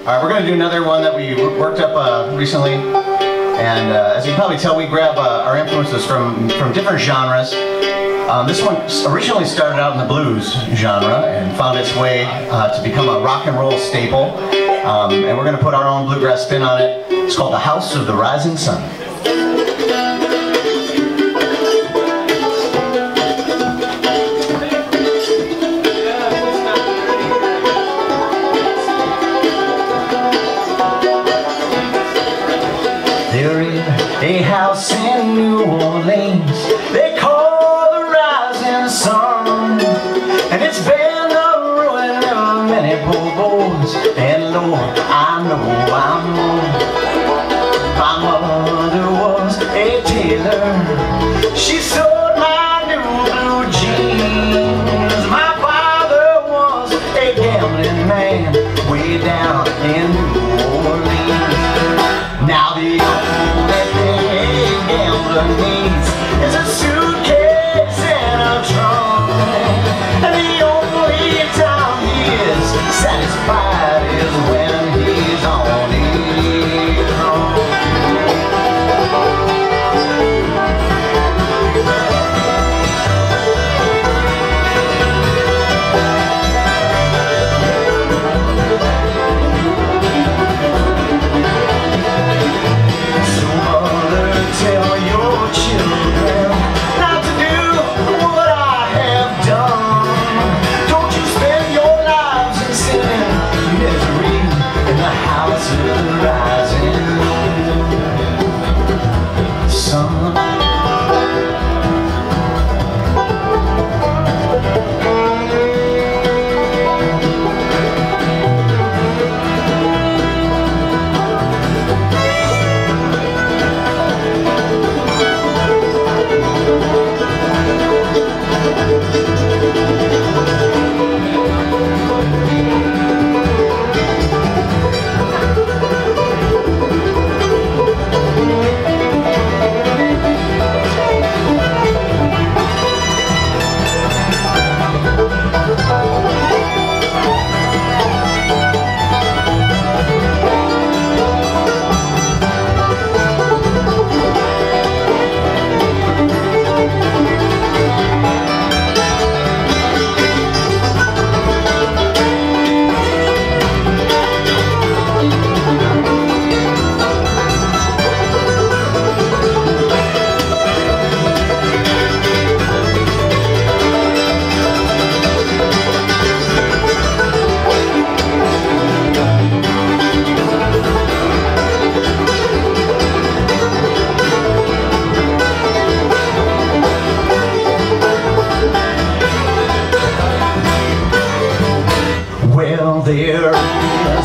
All right, we're going to do another one that we worked up uh, recently. And uh, as you can probably tell, we grab uh, our influences from, from different genres. Um, this one originally started out in the blues genre and found its way uh, to become a rock and roll staple. Um, and we're going to put our own bluegrass spin on it. It's called The House of the Rising Sun. Is a house in New Orleans they call the Rising Sun, and it's been the ruin of many poor boys. And Lord, I know, I satisfied there